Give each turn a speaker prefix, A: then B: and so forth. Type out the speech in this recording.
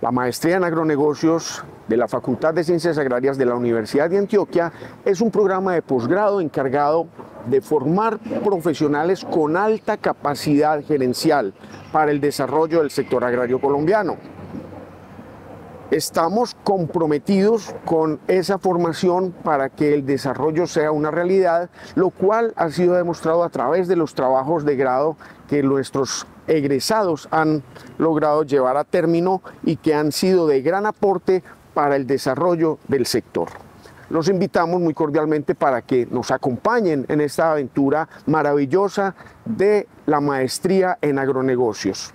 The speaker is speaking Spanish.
A: La maestría en agronegocios de la Facultad de Ciencias Agrarias de la Universidad de Antioquia es un programa de posgrado encargado de formar profesionales con alta capacidad gerencial para el desarrollo del sector agrario colombiano. Estamos comprometidos con esa formación para que el desarrollo sea una realidad, lo cual ha sido demostrado a través de los trabajos de grado que nuestros egresados han logrado llevar a término y que han sido de gran aporte para el desarrollo del sector. Los invitamos muy cordialmente para que nos acompañen en esta aventura maravillosa de la maestría en agronegocios.